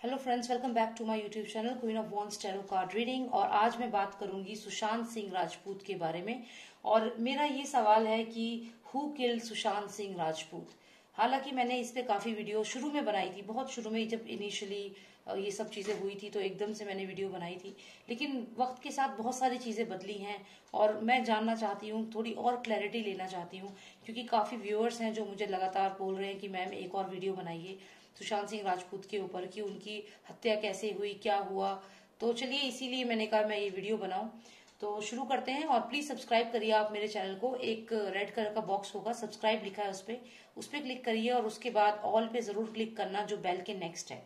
Hello friends welcome back to my YouTube channel queen of wands tarot card reading और आज मैं बात करूँगी सुशांत सिंह राजपूत के बारे में। और मेरा ये सवाल है कि हु किल सुशांत सिंह राजपूत? हालाँकि मैंने इस पे काफ़ी वीडियो शुरू में बनाई थी, बहुत शुरू में जब इनिशियली ये सब चीज़ें हुई थी तो एकदम से मैंने वीडियो बनाई थी। लेकिन वक्त के साथ बहुत सारी चीज़ें बदली हैं और मैं जानना चाहती हूँ, थोड़ी और क्लैरिटी लेना चाहती हूँ, क्योंकि काफ़ी व्यूअर्स हैं जो मुझे लगातार बोल रहे हैं कि मैम एक और वीडियो बनाइए। सुशांत सिंह राजपूत के ऊपर कि उनकी हत्या कैसे हुई, क्या हुआ। तो चलिए, इसीलिए मैंने कहा मैं ये वीडियो बनाऊँ। तो शुरू करते हैं और प्लीज़ सब्सक्राइब करिए आप मेरे चैनल को। एक रेड कलर का बॉक्स होगा सब्सक्राइब लिखा है उस पर उस पर क्लिक करिए और उसके बाद ऑल पे ज़रूर क्लिक करना जो बेल के नेक्स्ट है।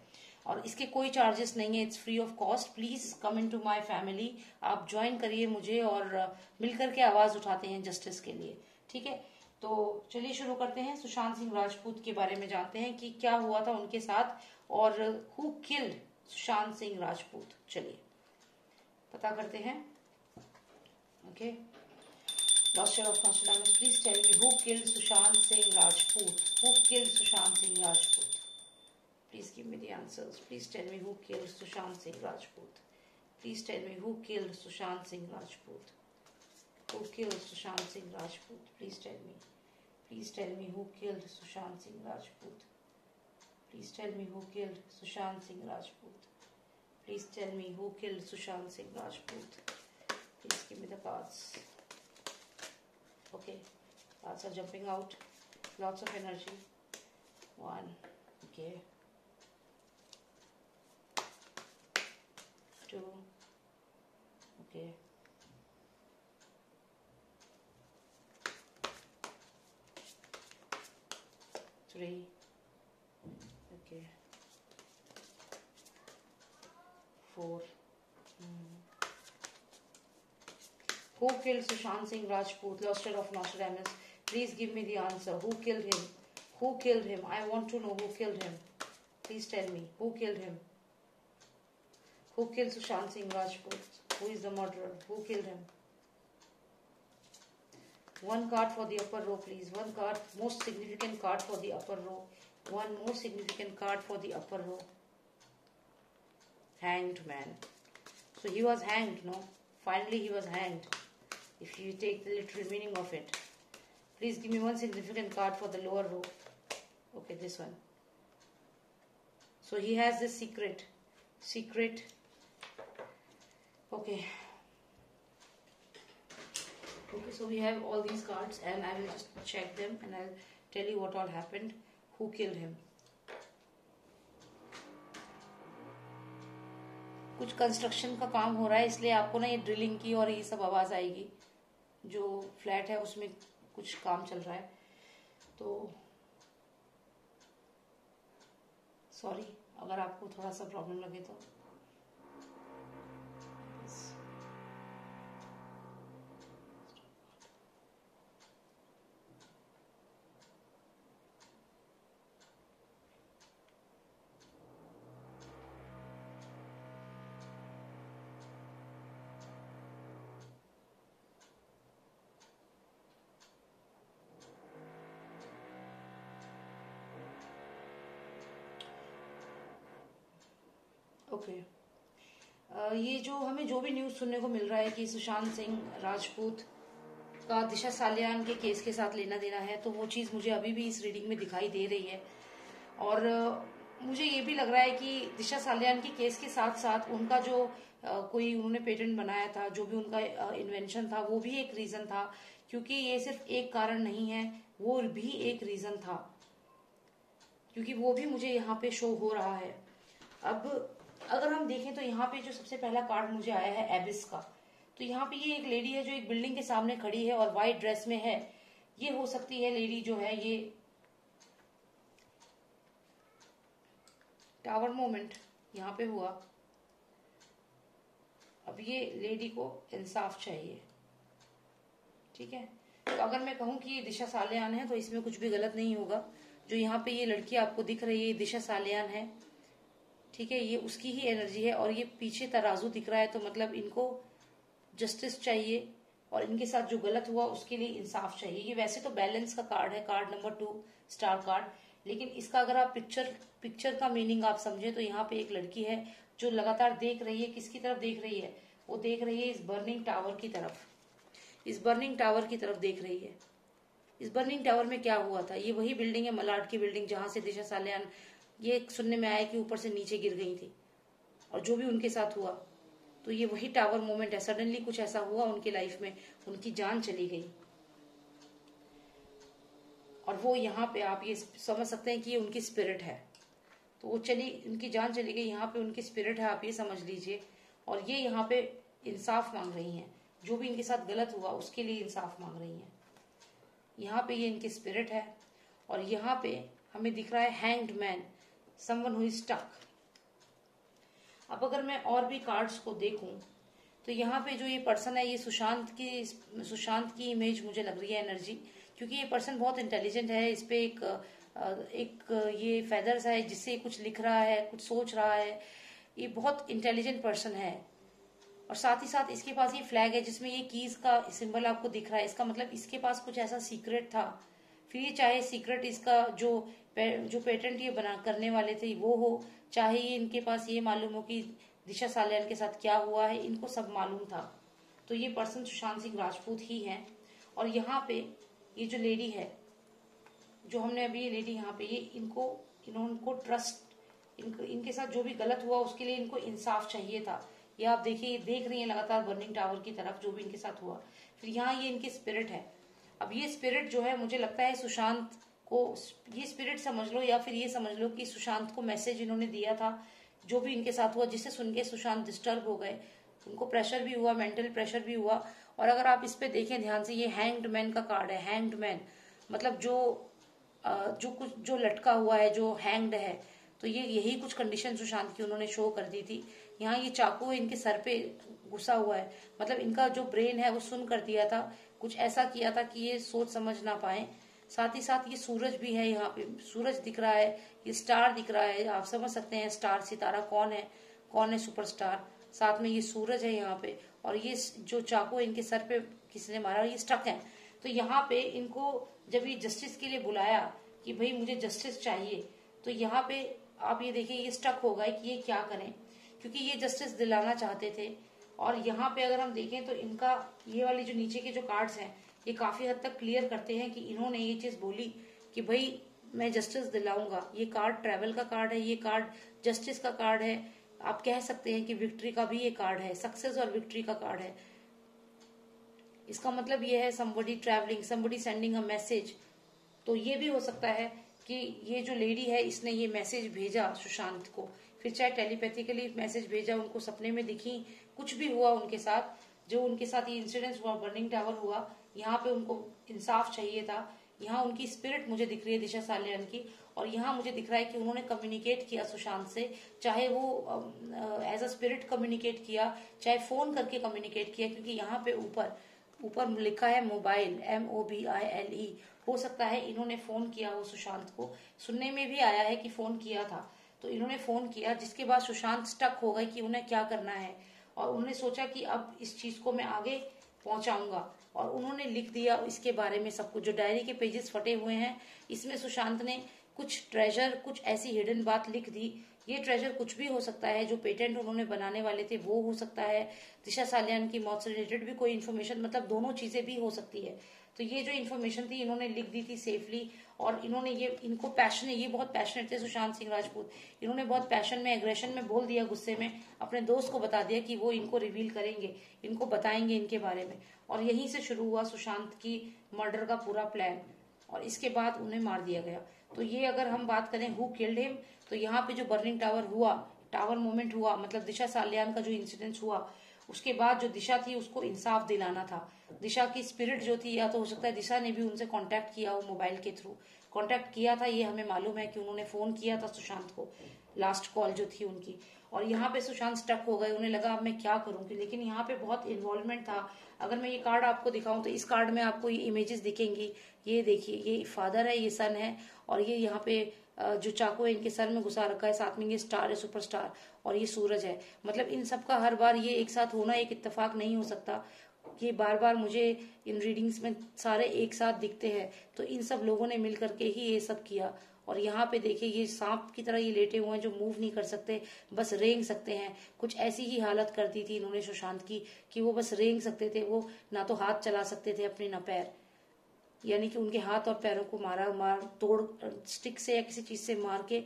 और इसके कोई चार्जेस नहीं है it's free of cost please come into my family आप ज्वाइन करिए मुझे और मिलकर के आवाज़ उठाते हैं जस्टिस के लिए। ठीक है? तो चलिए शुरू करते हैं। सुशांत सिंह राजपूत के बारे में जानते हैं कि क्या हुआ था उनके साथ और हु किल्ड सुशांत सिंह राजपूत। चलिए, पता करते हैं। Okay please tell me who killed Sushant Singh Rajput? Who killed Sushant Singh Rajput? Please give me the answers please tell me who killed Sushant Singh Rajput? Please tell me who killed Sushant Singh Rajput? Who killed Sushant Singh Rajput? Please tell me Please tell me who killed Sushant Singh Rajput. Please tell me who killed Sushant Singh Rajput. Please tell me who killed Sushant Singh Rajput. Please give me the cards. Okay, cards are jumping out. Lots of energy. One. Okay. Two. Okay. Three, okay, four. Mm. Who killed Sushant Singh Rajput, Luster of Nostradamus? Please give me the answer. Who killed him? Who killed him? I want to know who killed him. Please tell me. Who killed him? Who killed Sushant Singh Rajput? Who is the murderer? Who killed him? One card for the upper row, please. One card, most significant card for the upper row. One most significant card for the upper row. Hanged man. So he was hanged, no? Finally he was hanged. If you take the literal meaning of it. Please give me one significant card for the lower row. Okay, this one. So he has this secret. Secret. Okay. Okay, so we have all these cards and I will just check them and I'll tell you what all happened. Who killed him? कुछ construction का काम हो रहा है इसलिए आपको ना ये ड्रिलिंग की और ये सब आवाज़ आएगी जो फ्लैट है उसमें कुछ काम चल रहा है तो सॉरी अगर आपको थोड़ा सा प्रॉब्लम लगे तो ओके okay. ये जो हमें जो भी न्यूज़ सुनने को मिल रहा है कि सुशांत सिंह राजपूत का दिशा सालियान के केस के साथ लेना देना है तो वो चीज़ मुझे अभी भी इस रीडिंग में दिखाई दे रही है। और मुझे ये भी लग रहा है कि दिशा सालियान के केस के साथ साथ उनका जो कोई उन्होंने पेटेंट बनाया था, जो भी उनका इन्वेंशन था, वो भी एक रीजन था, क्योंकि ये सिर्फ़ एक कारण नहीं है, वो भी एक रीजन था। क्योंकि वो भी मुझे यहाँ पे शो हो रहा है। अब अगर हम देखें तो यहाँ पे जो सबसे पहला कार्ड मुझे आया है एबिस का। तो यहाँ पे ये एक लेडी है जो एक बिल्डिंग के सामने खड़ी है और व्हाइट ड्रेस में है। ये हो सकती है लेडी जो है, ये टावर मोमेंट यहाँ पे हुआ। अब ये लेडी को इंसाफ चाहिए। ठीक है? तो अगर मैं कहूँ कि ये दिशा सालियान है तो इसमें कुछ भी गलत नहीं होगा। जो यहाँ पे ये लड़की आपको दिख रही है दिशा सालियान है। ठीक है, ये उसकी ही एनर्जी है और ये पीछे तराजू दिख रहा है तो मतलब इनको जस्टिस चाहिए और इनके साथ जो गलत हुआ उसके लिए इंसाफ चाहिए। ये वैसे तो बैलेंस का कार्ड है card number two star card लेकिन इसका अगर आप पिक्चर पिक्चर का मीनिंग आप समझे तो यहाँ पे एक लड़की है जो लगातार देख रही है, किसकी तरफ़ देख रही है? वो देख रही है इस बर्निंग टावर की तरफ़। इस बर्निंग टावर की तरफ़ देख रही है। इस बर्निंग टावर में क्या हुआ था? ये वही बिल्डिंग है, मलाड की बिल्डिंग जहाँ से दिशा साल्यान ये सुनने में आया कि ऊपर से नीचे गिर गई थी और जो भी उनके साथ हुआ तो ये वही टावर मोमेंट है। सडनली कुछ ऐसा हुआ उनकी लाइफ में, उनकी जान चली गई। और वो यहाँ पे आप ये समझ सकते हैं कि ये उनकी स्पिरिट है। तो वो चली, उनकी जान चली गई, यहाँ पे उनकी स्पिरिट है, आप ये समझ लीजिए। और ये यहाँ पे इंसाफ मांग रही हैं। जो भी इनके साथ गलत हुआ, उसके लिए इंसाफ मांग रही हैं। यहाँ पे ये इनकी स्पिरिट है। और यहाँ पे हमें दिख रहा है hanged man someone who's stuck अब अगर मैं और भी कार्ड्स को देखूँ तो यहाँ पे जो ये पर्सन है, ये सुशांत की सुशांत की इमेज मुझे लग रही है एनर्जी क्योंकि ये पर्सन बहुत इंटेलिजेंट है, इस पे एक एक, ये फेदर्स है, जिससे कुछ लिख रहा है, कुछ सोच रहा है। ये बहुत इंटेलिजेंट पर्सन है। और साथ ही साथ इसके पास ये फ्लैग है, जिसमें ये कीज का सिंबल आपको दिख रहा है। इसका मतलब इसके पास कुछ ऐसा सीक्रेट था। फिर ये चाहे सीक्रेट इसका जो जो पेटेंट ये बना, करने वाले थे, वो हो, चाहे ये इनके पास ये मालूम हो कि दिशा सालियान के साथ क्या हुआ है, इनको सब मालूम था। तो ये पर्सन सुशांत सिंह राजपूत ही है। और यहाँ पे ये जो लेडी है, जो हमने अभी ये लेडी यहाँ पे, ये इनको इनको ट्रस्ट इनको, इनके साथ जो भी गलत हुआ, उसके लिए इनको इंसाफ चाहिए था। ये आप देखिए, ये देख रही हैं लगातार बर्निंग टावर की तरफ़ जो भी इनके साथ हुआ। फिर यहाँ ये इनकी स्पिरिट है। अब ये स्पिरिट जो है, मुझे लगता है सुशांत को ये स्पिरिट समझ लो या फिर ये समझ लो कि सुशांत को मैसेज इन्होंने दिया था, जो भी इनके साथ हुआ, जिसे सुन के सुशांत डिस्टर्ब हो गए। उनको प्रेशर भी हुआ मेंटल प्रेशर भी हुआ। और अगर आप इस पे देखें ध्यान से, ये हैंग्ड मैन का कार्ड है हैंग्ड मैन मतलब जो जो कुछ, जो लटका हुआ है, जो हैंग्ड है तो ये यही कुछ कंडीशन सुशांत की उन्होंने शो कर दी थी। यहाँ ये चाकू इनके सर पे घुसा हुआ है। मतलब इनका जो ब्रेन है, वो सुन कर दिया था। कुछ ऐसा किया था कि ये सोच समझ ना पाए। साथ ही साथ ये सूरज भी है यहाँ पे। सूरज दिख रहा है, ये स्टार दिख रहा है। आप समझ सकते हैं स्टार सितारा कौन है कौन है सुपरस्टार? साथ में ये सूरज है यहाँ पे और ये जो चाकू इनके सर पे किसी ने मारा ये स्टक है। तो यहाँ पे इनको जब ये जस्टिस के लिए बुलाया कि भाई मुझे जस्टिस चाहिए तो यहाँ पे आप ये देखिए, ये स्टक होगा कि ये क्या करें। क्योंकि ये जस्टिस दिलाना चाहते थे। और यहाँ पे अगर हम देखें तो इनका ये वाली जो नीचे के जो कार्ड्स हैं ये काफ़ी हद तक क्लियर करते हैं कि इन्होंने ये चीज़ बोली कि भाई, मैं जस्टिस दिलाऊँगा। ये कार्ड ट्रेवल का कार्ड है, ये कार्ड जस्टिस का कार्ड है। आप कह सकते हैं कि विक्ट्री का भी ये कार्ड है सक्सेस और विक्ट्री का कार्ड है। इसका मतलब ये है somebody travelling somebody sending a message तो ये भी हो सकता है कि ये जो लेडी है, इसने ये मैसेज भेजा सुशांत को। फिर चाहे टेलीपैथिकली मैसेज भेजा, उनको सपने में दिखी, कुछ भी हुआ उनके साथ, जो उनके साथ ये इंसिडेंट हुआ बर्निंग टावर हुआ यहाँ पे उनको इंसाफ चाहिए था। यहाँ उनकी स्पिरिट मुझे दिख रही है दिशा सालियान की। और यहाँ मुझे दिख रहा है कि उन्होंने कम्युनिकेट किया सुशांत से। चाहे वो एज अ स्पिरिट कम्युनिकेट किया, चाहे फ़ोन करके कम्युनिकेट किया, क्योंकि यहाँ पे ऊपर ऊपर लिखा है mobile M O B I L E हो सकता है इन्होंने फ़ोन किया हो सुशांत को। सुनने में भी आया है कि फ़ोन किया था। तो इन्होंने फ़ोन किया, जिसके बाद सुशांत स्टक हो गए कि उन्हें क्या करना है। और उन्होंने सोचा कि अब इस चीज़ को मैं आगे पहुंचाऊँगा। और उन्होंने लिख दिया इसके बारे में सब कुछ। जो डायरी के पेजेस फटे हुए हैं, इसमें सुशांत ने कुछ ट्रेजर कुछ ऐसी हिडन बात लिख दी। ये ट्रेजर कुछ भी हो सकता है, जो पेटेंट उन्होंने बनाने वाले थे, वो हो सकता है। दिशा सालियान की मौत से रिलेटेड भी कोई इन्फॉर्मेशन मतलब दोनों चीज़ें भी हो सकती है। तो ये जो इन्फॉर्मेशन थी, इन्होंने लिख दी थी सेफली और इन्होंने ये, इनको पैशन ये बहुत पैशनेट थे सुशांत सिंह राजपूत। इन्होंने बहुत पैशन में एग्रेशन में बोल दिया गुस्से में, अपने दोस्त को बता दिया कि वो इनको रिवील करेंगे, इनको बताएँगे इनके बारे में। और यहीं से शुरू हुआ सुशांत की मर्डर का पूरा प्लान और इसके बाद उन्हें मार दिया गया। तो ये अगर हम बात करें हु किल्ड हिम तो यहाँ पे जो बर्निंग टावर हुआ टावर मूवमेंट हुआ मतलब दिशा साल्यान का जो इंसिडेंट हुआ उसके बाद जो दिशा थी, उसको इंसाफ दिलाना था। दिशा की स्पिरिट जो थी, या तो हो सकता है दिशा ने भी उनसे कांटेक्ट किया हो मोबाइल के थ्रू कांटेक्ट किया था, ये हमें मालूम है कि उन्होंने फ़ोन किया था सुशांत को लास्ट कॉल जो थी उनकी। और यहाँ पे सुशांत स्टक हो गए, उन्हें लगा अब मैं क्या करूँगी लेकिन यहाँ पे बहुत इन्वॉल्वमेंट था। अगर मैं ये कार्ड आपको दिखाऊँ तो इस कार्ड में आपको ये इमेजेस दिखेंगी। ये देखिए, ये फादर है, ये सन है, और ये यहाँ पे जो चाकू है, इनके सर में घुसा रखा है, साथ में ये स्टार है सुपरस्टार और ये सूरज है। मतलब इन सब का हर बार ये एक साथ होना एक इत्तेफाक नहीं हो सकता ये बार बार मुझे इन रीडिंग्स में सारे एक साथ दिखते हैं। तो इन सब लोगों ने मिल करके ही ये सब किया। और यहाँ पे देखिए, ये सांप की तरह ये लेटे हुए हैं जो मूव नहीं कर सकते, बस रेंग सकते हैं। कुछ ऐसी ही हालत कर दी थी इन्होंने सुशांत की कि वो बस रेंग सकते थे, वो ना तो हाथ चला सकते थे अपने, ना पैर। यानी कि उनके हाथ और पैरों को मारा, मार, तोड़ स्टिक से या किसी चीज़ से मार के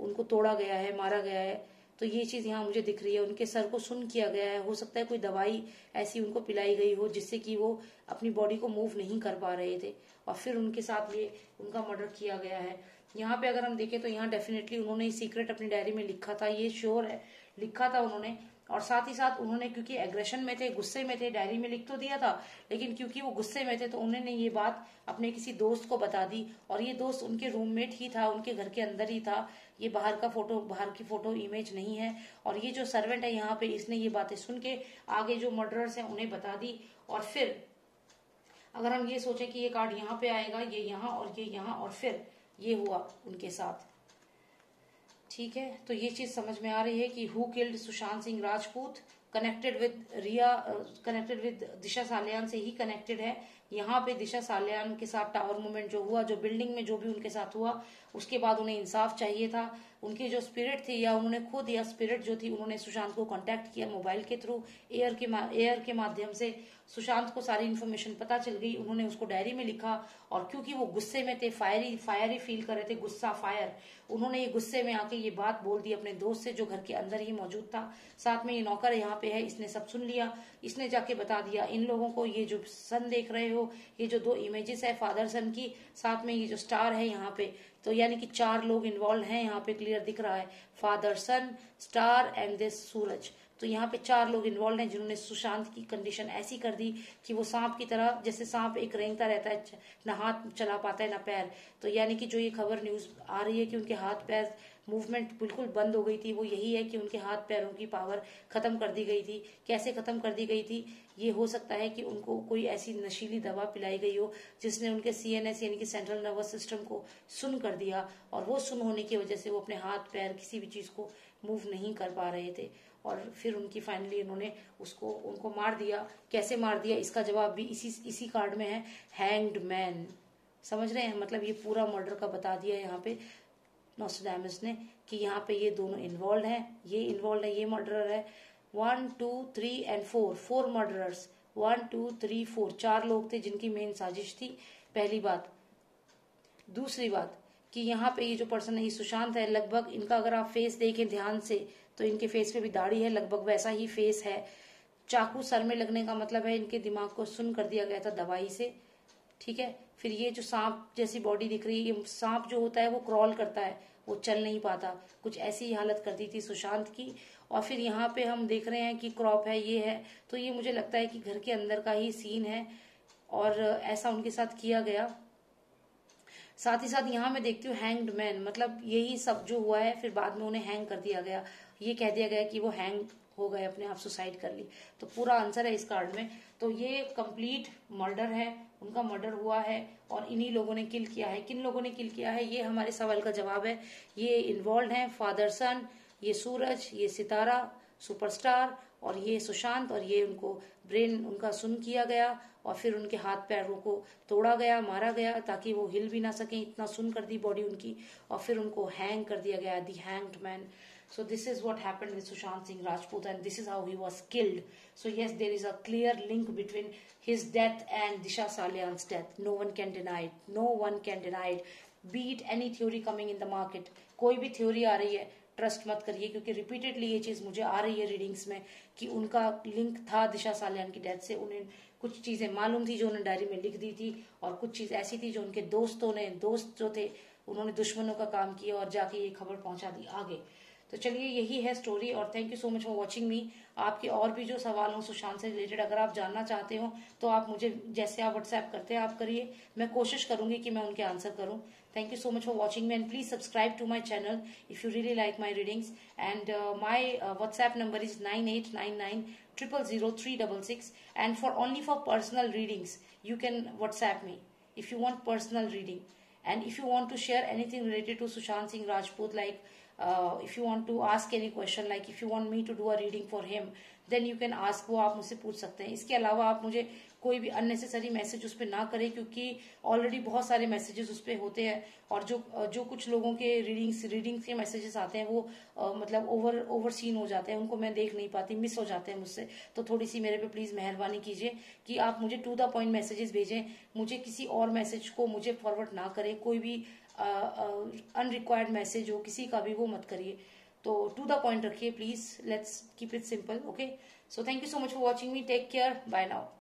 उनको तोड़ा गया है, मारा गया है। तो ये चीज़ यहाँ मुझे दिख रही है। उनके सर को सुन किया गया है। हो सकता है कोई दवाई ऐसी उनको पिलाई गई हो जिससे कि वो अपनी बॉडी को मूव नहीं कर पा रहे थे। और फिर उनके साथ ये, उनका मर्डर किया गया है। यहाँ पे अगर हम देखें तो यहाँ डेफिनेटली उन्होंने सीक्रेट अपनी डायरी में लिखा था। ये श्योर है। लिखा था उन्होंने और साथ ही साथ उन्होंने, क्योंकि एग्रेशन में थे, गुस्से में थे डायरी में लिख तो दिया था, लेकिन क्योंकि वो गुस्से में थे तो उन्होंने ये बात अपने किसी दोस्त को बता दी। और ये दोस्त उनके रूममेट ही था, उनके घर के अंदर ही था। ये बाहर का फ़ोटो बाहर की फ़ोटो इमेज नहीं है। और ये जो सर्वेंट है यहाँ पे, इसने ये बातें सुन के आगे जो मर्डरर्स हैं, उन्हें बता दी। और फिर, अगर हम ये सोचे कि ये कार्ड यहाँ पे आएगा, ये यहाँ और ये यहाँ, और फिर ये हुआ उनके साथ। ठीक है? तो ये चीज़ समझ में आ रही है कि who killed Sushant Singh Rajput? Connected with Rhea connected with Disha Salian से ही कनेक्टेड है। यहाँ पे दिशा सालियान के साथ टावर मूवमेंट जो हुआ, जो बिल्डिंग में जो भी उनके साथ हुआ, उसके बाद उन्हें इंसाफ चाहिए था। उनकी जो स्पिरिट थी या उन्होंने खुद या स्पिरिट जो थी, उन्होंने सुशांत को कांटेक्ट किया मोबाइल के थ्रू एयर के एयर के माध्यम से। सुशांत को सारी इन्फॉर्मेशन पता चल गई, उन्होंने उसको डायरी में लिखा और क्योंकि वो गुस्से में थे फायरी फायरी फील कर रहे थे, गुस्सा फायर उन्होंने ये गुस्से में आके ये बात बोल दी अपने दोस्त से जो घर के अंदर ही मौजूद था। साथ में ये नौकर यहाँ पे है, इसने सब सुन लिया, इसने जाके बता दिया, इन लोगों को ये जो सन देख रहे हो, ये जो दो इमेजेस है फादर सन की, साथ में ये जो स्टार है यहाँ पे तो यानी कि चार लोग इन्वॉल्व हैं, यहाँ पे क्लियर दिख रहा है father son star and this Suraj. तो यहाँ पे चार लोग इन्वॉल्व हैं जिन्होंने सुशांत की कंडीशन ऐसी कर दी कि वो सांप की तरह, जैसे सांप एक रेंगता रहता है ना हाथ चला पाता है, ना पैर। तो यानी कि जो ये खबर न्यूज़ आ रही है कि उनके हाथ पैर मूवमेंट बिल्कुल बंद हो गई थी, वो यही है कि उनके हाथ पैरों की पावर खत्म कर दी गई थी। कैसे खत्म कर दी गई थी? ये हो सकता है कि उनको कोई ऐसी नशीली दवा पिलाई गई हो, जिसने उनके सीएनएस यानी कि सेंट्रल नर्वस सिस्टम को सुन कर दिया और वो सुन होने की वजह से वो अपने हाथ, पैर किसी भी चीज़ को मूव नहीं कर पा रहे थे। और फिर उनकी फाइनली उन्होंने उसको, उनको मार दिया। कैसे मार दिया? इसका जवाब भी इसी इसी कार्ड में है हैंग्ड मैन समझ रहे हैं? मतलब ये पूरा मर्डर का बता दिया यहाँ पे नोस्टाडामस ने कि यहाँ पे ये दोनों इन्वॉल्व हैं। ये इन्वॉल्व है, ये मर्डरर है। One two three and four four murderers one two three four चार लोग थे जिनकी मेन साजिश थी, पहली बात। दूसरी बात कि यहाँ पे ये जो पर्सन है, ये सुशांत है। लगभग इनका अगर आप फेस देखें ध्यान से तो इनके फेस पे भी दाढ़ी है, लगभग वैसा ही फेस है। चाकू सर में लगने का मतलब है इनके दिमाग को सुन कर दिया गया था दवाई से। ठीक है? फिर ये जो सांप जैसी बॉडी दिख रही है सांप जो होता है वो क्रॉल करता है, वो चल नहीं पाता। कुछ ऐसी ही हालत कर दी थी सुशांत की। और फिर यहाँ पे हम देख रहे हैं कि क्रॉप है, ये है। तो ये मुझे लगता है कि घर के अंदर का ही सीन है और ऐसा उनके साथ किया गया। साथ ही साथ यहाँ मैं देखती हूँ हैंग्ड मैन मतलब यही सब जो हुआ है, फिर बाद में उन्हें हैंग कर दिया गया। ये कह दिया गया कि वो हैंग हो गए अपने, आप सुसाइड कर ली। तो पूरा आंसर है इस कार्ड में। तो ये कंप्लीट मर्डर है। उनका मर्डर हुआ है और इन्हीं लोगों ने किल किया है। किन लोगों ने किल किया है? ये हमारे सवाल का जवाब है। ये इन्वॉल्व है फादर सन ये सूरज, ये सितारा सुपरस्टार और ये सुशांत और ये उनको ब्रेन उनका सुन किया गया और फिर उनके हाथ पैरों को तोड़ा गया, मारा गया ताकि वो हिल भी ना सकें। इतना सुन कर दी बॉडी उनकी और फिर उनको हैंग कर दिया गया the hanged man So this is what happened with Sushant Singh Rajput and this is how he was killed. So yes, there is a clear link between his death and Disha Salyan's death. No one can deny it. No one can deny it. Be it any theory coming in the market. कोई भी theory आ रही है trust मत करिए क्योंकि repeatedly ये चीज़ मुझे आ रही है रीडिंग्स में कि उनका लिंक था दिशा सालियान की डेथ से उन्हें कुछ चीज़ें मालूम थी जो उन्होंने डायरी में लिख दी थी और कुछ चीज़ ऐसी थी जो उनके दोस्तों ने दोस्त जो थे उन्होंने दुश्मनों का काम किया और जाके ये खबर पहुँचा दी आगे तो चलिए यही है स्टोरी और thank you so much for watching me आपके और भी जो सवाल हो, सुशांत से रिलेटेड अगर आप जानना चाहते हो तो आप मुझे जैसे आप व्हाट्सएप करते हैं, आप करिए। मैं कोशिश करूँगी कि मैं उनके आंसर करूँ। Thank you so much for watching me and please subscribe to my channel if you really like my readings and my WhatsApp number is nine eight nine nine triple zero three double six. And for only for personal readings, you can whatsapp me if you want personal reading. And if you want to share anything related to sushant singh, rajput, like uh, if you want to ask any question like if you want me to do a reading for him then you can ask वो आप मुझसे पूछ सकते हैं। इसके अलावा आप मुझे कोई भी अननेसेसरी मैसेज उस पर ना करें क्योंकि ऑलरेडी बहुत सारे मैसेजेस उस पर होते हैं और जो जो कुछ लोगों के रीडिंग्स रीडिंग्स के मैसेजेस आते हैं वो आ, मतलब ओवर ओवर सीन हो जाते हैं उनको मैं देख नहीं पाती मिस हो जाते हैं मुझसे। तो थोड़ी सी मेरे पे प्लीज़ मेहरबानी कीजिए कि आप मुझे टू द पॉइंट मैसेजेस भेजें मुझे किसी और मैसेज को मुझे फॉरवर्ड ना करें कोई भी अनरिक्वायर्ड मैसेज हो, किसी का भी, वो मत करिए। तो टू द पॉइंट रखिए please let's keep it simple okay so thank you so much for watching me take care bye now